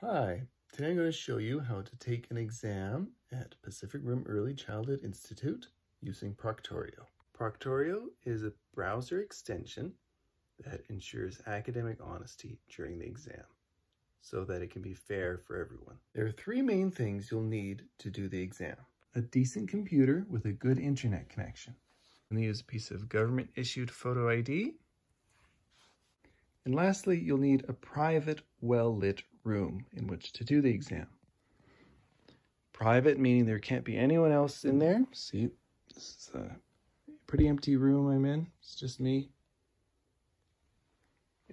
Hi, today I'm going to show you how to take an exam at Pacific Rim Early Childhood Institute using Proctorio. Proctorio is a browser extension that ensures academic honesty during the exam so that it can be fair for everyone. There are three main things you'll need to do the exam. A decent computer with a good internet connection. You'll need a piece of government issued photo ID. And lastly, you'll need a private, well-lit room in which to do the exam. Private meaning there can't be anyone else in there. See, this is a pretty empty room I'm in. It's just me.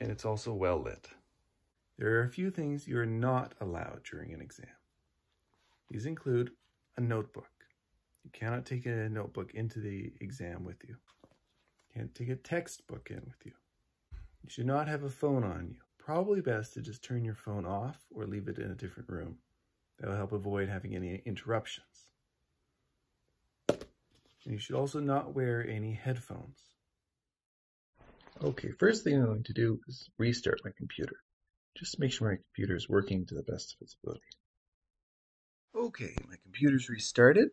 And it's also well lit. There are a few things you're not allowed during an exam. These include a notebook. You cannot take a notebook into the exam with you. You can't take a textbook in with you. You should not have a phone on you probably best to just turn your phone off or leave it in a different room. That will help avoid having any interruptions. And you should also not wear any headphones. Okay, first thing I'm going to do is restart my computer. Just to make sure my computer is working to the best of its ability. Okay, my computer's restarted.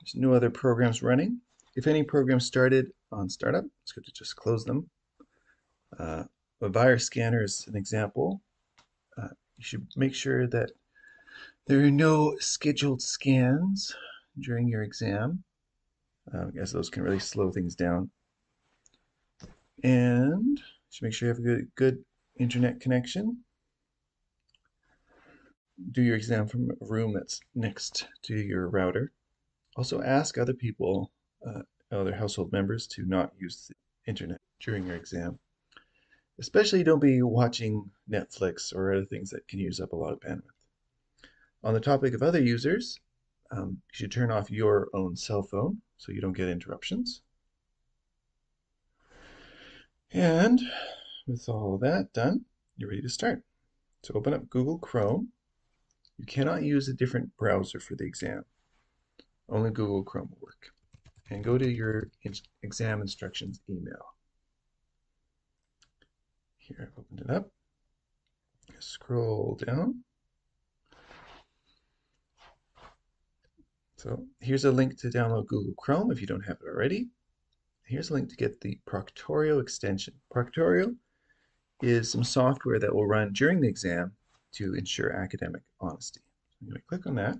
There's no other programs running. If any programs started on startup, it's good to just close them. Uh, a virus scanner is an example. Uh, you should make sure that there are no scheduled scans during your exam, uh, as those can really slow things down. And you should make sure you have a good, good internet connection. Do your exam from a room that's next to your router. Also ask other people, uh, other household members to not use the internet during your exam. Especially don't be watching Netflix or other things that can use up a lot of bandwidth. On the topic of other users, um, you should turn off your own cell phone so you don't get interruptions. And with all that done, you're ready to start. So open up Google Chrome. You cannot use a different browser for the exam. Only Google Chrome will work. And go to your exam instructions email. Here, I've opened it up. Scroll down. So here's a link to download Google Chrome if you don't have it already. Here's a link to get the Proctorio extension. Proctorio is some software that will run during the exam to ensure academic honesty. I'm going to click on that.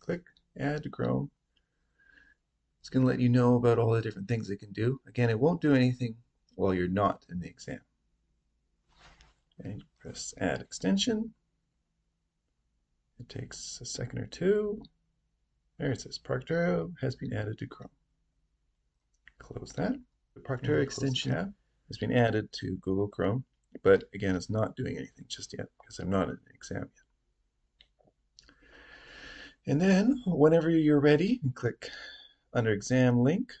Click Add to Chrome. It's going to let you know about all the different things it can do. Again, it won't do anything while you're not in the exam. And press Add Extension. It takes a second or two. There it says Proctorio has been added to Chrome. Close that. The Proctorio extension tab has been added to Google Chrome, but again, it's not doing anything just yet because I'm not in the exam yet. And then, whenever you're ready, click under Exam link,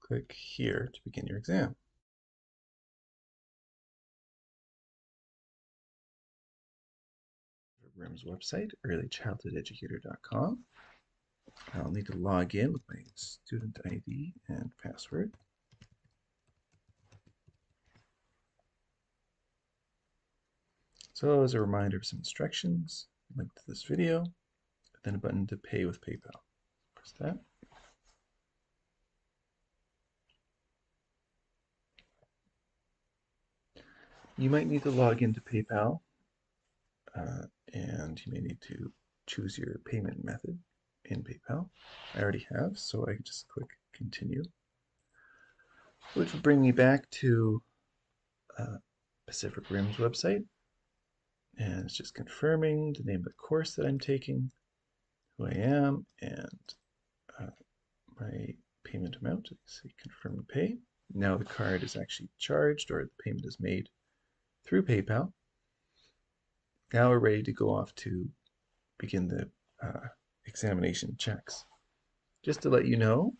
click here to begin your exam. RIM's website, earlychildhoodeducator.com. I'll need to log in with my student ID and password. So as a reminder of some instructions, link to this video, then a button to pay with PayPal. Press that. You might need to log into PayPal uh, and you may need to choose your payment method in PayPal. I already have, so I can just click continue, which will bring me back to uh, Pacific Rim's website. And it's just confirming the name of the course that I'm taking, who I am, and uh, my payment amount. Say confirm pay. Now the card is actually charged or the payment is made through PayPal. Now we're ready to go off to begin the uh, examination checks. Just to let you know,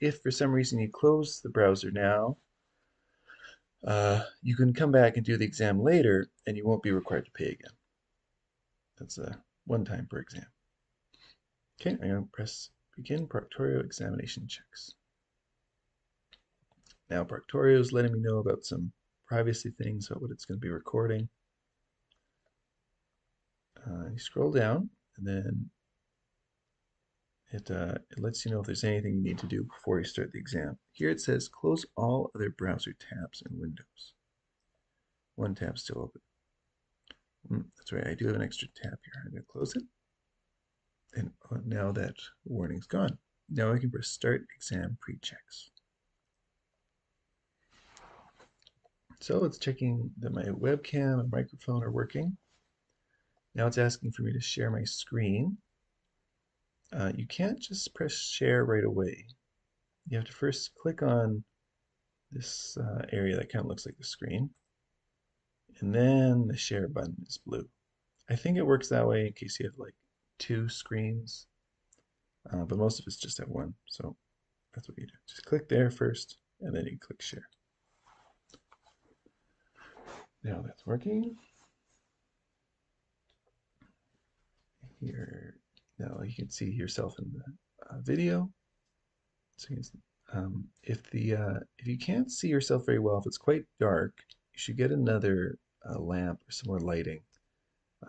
if for some reason you close the browser now, uh, you can come back and do the exam later and you won't be required to pay again. That's a one time per exam. Okay, I'm going to press begin Proctorio examination checks. Now Proctorio is letting me know about some privacy things about what it's going to be recording. Uh, you scroll down and then it, uh, it lets you know if there's anything you need to do before you start the exam. Here it says close all other browser tabs and windows. One tab still open. Mm, that's right, I do have an extra tab here. I'm going to close it. And uh, now that warning's gone. Now I can press Start Exam Pre-Checks. So it's checking that my webcam and microphone are working. Now it's asking for me to share my screen. Uh, you can't just press share right away. You have to first click on this uh, area that kind of looks like the screen. And then the share button is blue. I think it works that way in case you have like two screens, uh, but most of us just have one. So that's what you do. Just click there first, and then you click share. Now that's working. Here, now you can see yourself in the uh, video. So um, if the uh, if you can't see yourself very well, if it's quite dark, you should get another uh, lamp or some more lighting.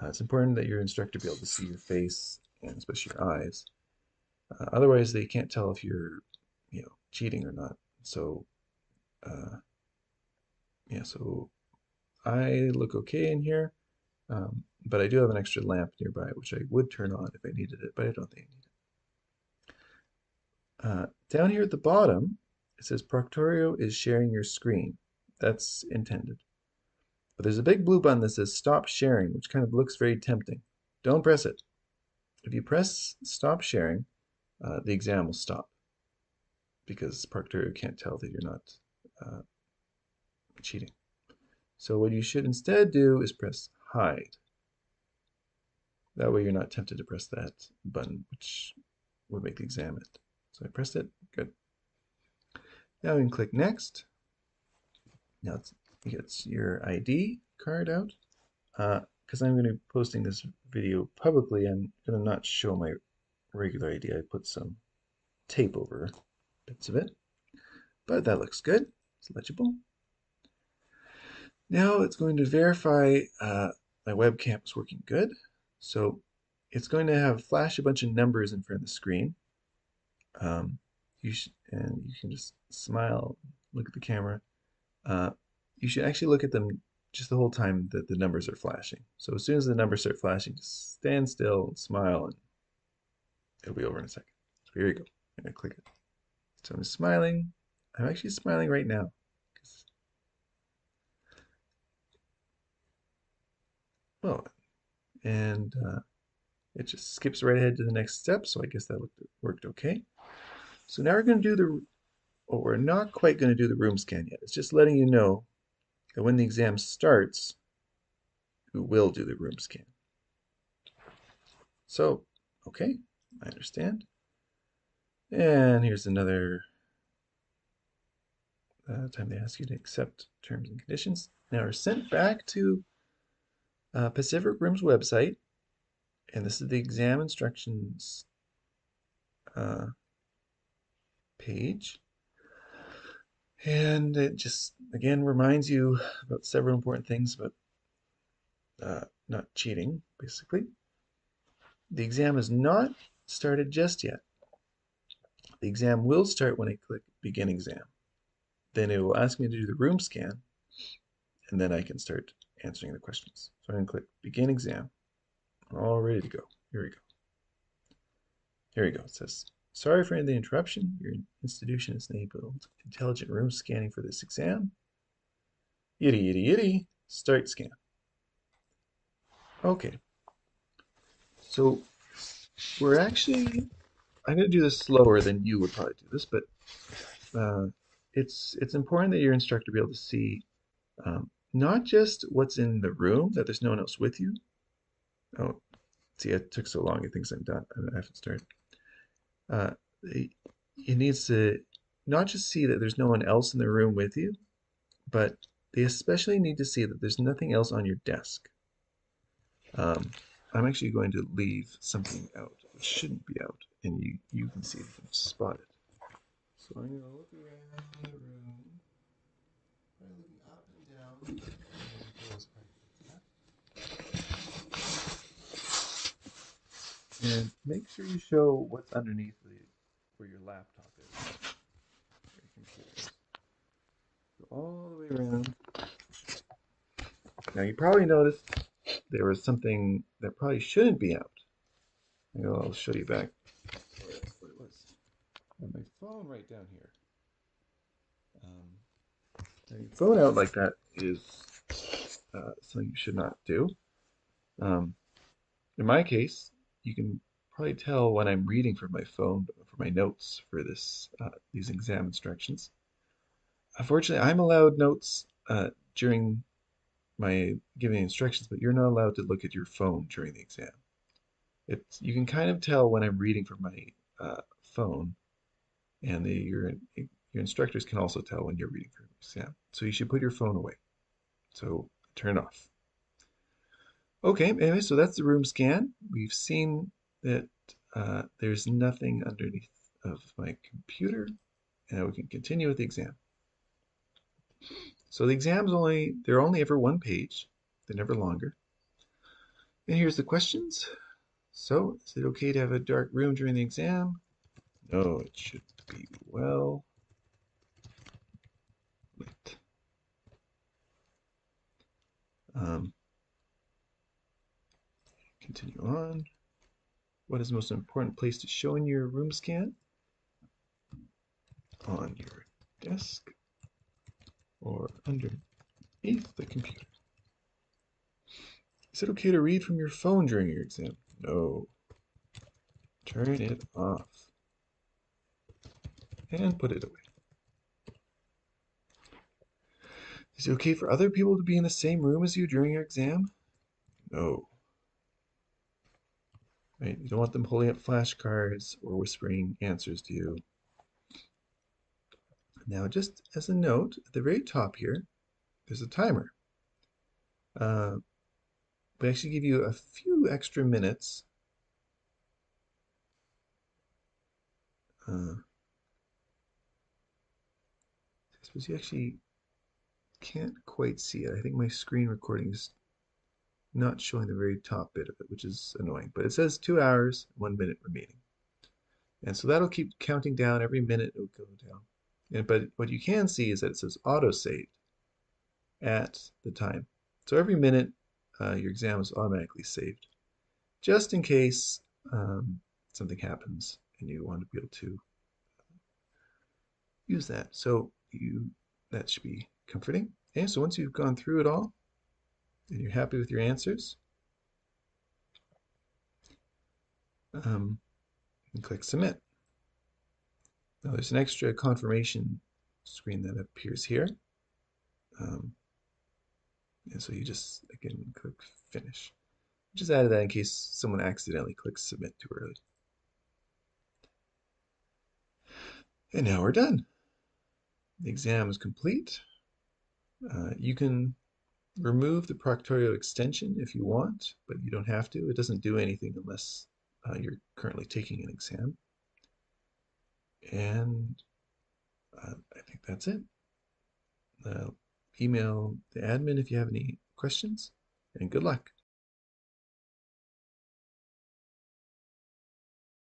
Uh, it's important that your instructor be able to see your face and especially your eyes. Uh, otherwise, they can't tell if you're, you know, cheating or not. So, uh, yeah, so I look okay in here, um, but I do have an extra lamp nearby, which I would turn on if I needed it, but I don't think I need it. Uh, down here at the bottom, it says Proctorio is sharing your screen. That's intended. But there's a big blue button that says stop sharing, which kind of looks very tempting. Don't press it. If you press stop sharing, uh, the exam will stop because Proctorio can't tell that you're not uh, cheating. So what you should instead do is press hide. That way you're not tempted to press that button, which would make the exam end. So I pressed it, good. Now we can click next. Now it's it gets your ID card out. Because uh, I'm going to be posting this video publicly, I'm going to not show my regular ID. I put some tape over bits of it. But that looks good. It's legible. Now it's going to verify uh, my webcam is working good. So it's going to have flash a bunch of numbers in front of the screen. Um, you and you can just smile, look at the camera. Uh, you should actually look at them just the whole time that the numbers are flashing. So as soon as the numbers start flashing, just stand still and smile, and it'll be over in a second. So here you go. I'm gonna click it. So I'm smiling. I'm actually smiling right now. Well, and uh, it just skips right ahead to the next step. So I guess that looked, worked okay. So now we're going to do the, or we're not quite going to do the room scan yet. It's just letting you know that when the exam starts, we will do the room scan. So, okay, I understand. And here's another uh, time they ask you to accept terms and conditions. Now we're sent back to uh, Pacific Rim's website, and this is the exam instructions uh, page. And it just, again, reminds you about several important things about uh, not cheating, basically. The exam is not started just yet. The exam will start when I click Begin Exam. Then it will ask me to do the room scan, and then I can start answering the questions. So I'm going to click Begin Exam. We're all ready to go. Here we go. Here we go. It says Sorry for the interruption. Your institution has enabled intelligent room scanning for this exam. Yitty, yitty, yitty. Start scan. Okay. So we're actually, I'm going to do this slower than you would probably do this, but uh, it's it's important that your instructor be able to see um, not just what's in the room, that there's no one else with you. Oh, see, it took so long. It thinks I'm done. I haven't started uh, it needs to not just see that there's no one else in the room with you, but they especially need to see that there's nothing else on your desk. Um, I'm actually going to leave something out. It shouldn't be out, and you, you can see if you spot it. So I'm going to look around the room, looking up and down And make sure you show what's underneath the, where your laptop is. Go all the way around. Now you probably noticed there was something that probably shouldn't be out. I'll show you back what it was. my phone right down here. Um, your phone out like that is uh, something you should not do. Um, in my case, you can probably tell when I'm reading from my phone for my notes for this uh, these exam instructions. Unfortunately, I'm allowed notes uh, during my giving instructions, but you're not allowed to look at your phone during the exam. It's you can kind of tell when I'm reading from my uh, phone, and the, your your instructors can also tell when you're reading from your exam. So you should put your phone away. So turn it off. Okay, anyway, so that's the room scan. We've seen that uh, there's nothing underneath of my computer, and we can continue with the exam. So the exam's only, they're only ever one page. They're never longer. And here's the questions. So, is it okay to have a dark room during the exam? No, it should be well lit. Um, continue on. What is the most important place to show in your room scan? On your desk or underneath the computer. Is it okay to read from your phone during your exam? No. Turn it off. And put it away. Is it okay for other people to be in the same room as you during your exam? No. Right? You don't want them holding up flashcards or whispering answers to you. Now, just as a note, at the very top here, there's a timer. Uh, we actually give you a few extra minutes. Uh, I suppose you actually can't quite see it. I think my screen recording is not showing the very top bit of it, which is annoying. But it says two hours, one minute remaining. And so that'll keep counting down every minute it'll go down. And, but what you can see is that it says auto saved at the time. So every minute uh, your exam is automatically saved, just in case um, something happens and you want to be able to use that. So you that should be comforting. And so once you've gone through it all and you're happy with your answers, um, you click submit. Now there's an extra confirmation screen that appears here. Um, and so you just, again, click finish. Just added that in case someone accidentally clicks submit too early. And now we're done. The exam is complete. Uh, you can remove the Proctorio extension if you want, but you don't have to. It doesn't do anything unless uh, you're currently taking an exam. And uh, I think that's it. Uh, email the admin if you have any questions, and good luck.